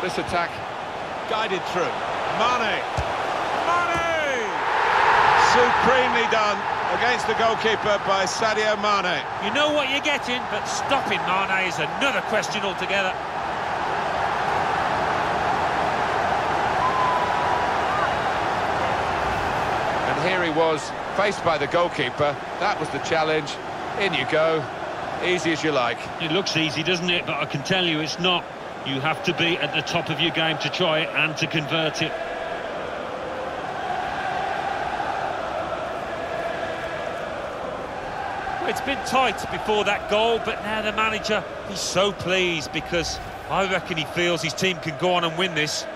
this attack Guided through. Mane. Mane! Supremely done against the goalkeeper by Sadio Mane. You know what you're getting, but stopping Mane is another question altogether. And here he was, faced by the goalkeeper. That was the challenge. In you go. Easy as you like. It looks easy, doesn't it? But I can tell you it's not. You have to be at the top of your game to try it and to convert it. It's been tight before that goal, but now the manager, he's so pleased because I reckon he feels his team can go on and win this.